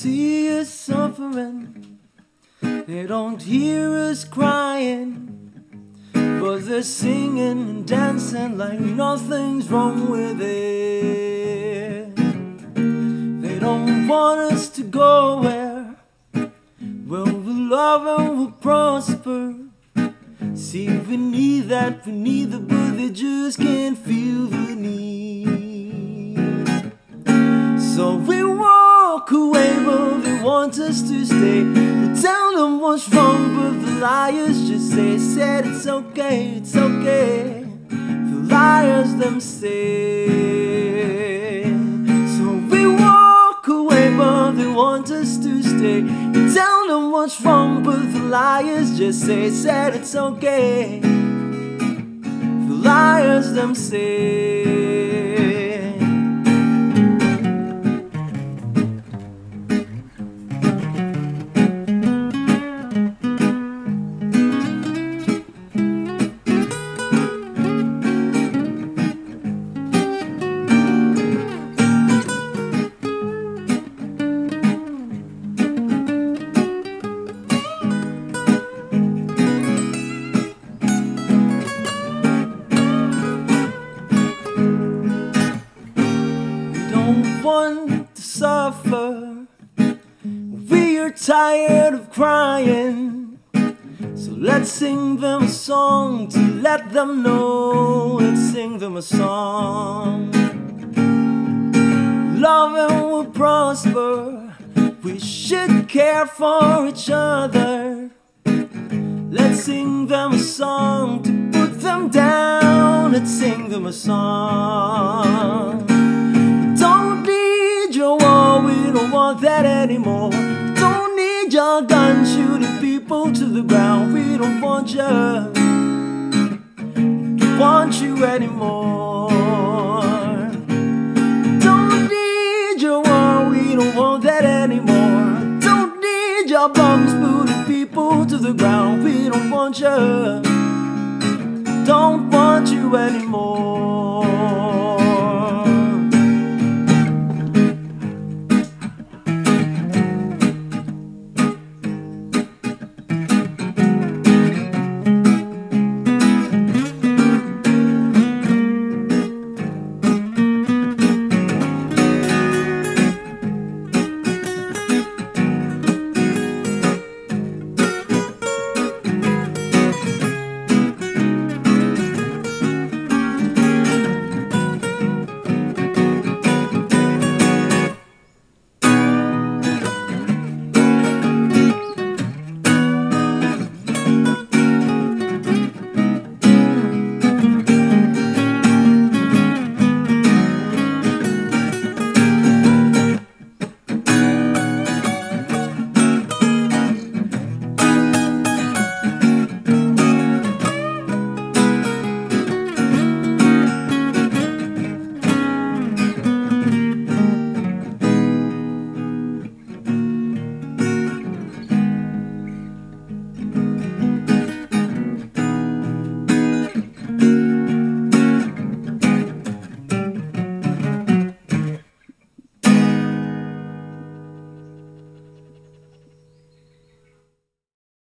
see us suffering, they don't hear us crying. But they're singing and dancing like nothing's wrong with it. They don't want us to go where, where we love and we'll prosper. See, we need that, we need the, but they just can't feel the need. So we but they want us to stay. We tell them what's wrong, but the liars just say, said it's okay, it's okay. The liars them say. So we walk away, but they want us to stay. We tell them what's wrong, but the liars just say, said it's okay. The liars them say. Suffer. We are tired of crying. So let's sing them a song to let them know. Let's sing them a song. Love and will prosper. We should care for each other. Let's sing them a song to put them down. Let's sing them a song. Anymore. Don't need your gun shooting people to the ground. We don't want you, don't want you anymore. Don't need your war, we don't want that anymore. Don't need your bombs putting people to the ground. We don't want you, don't want you anymore.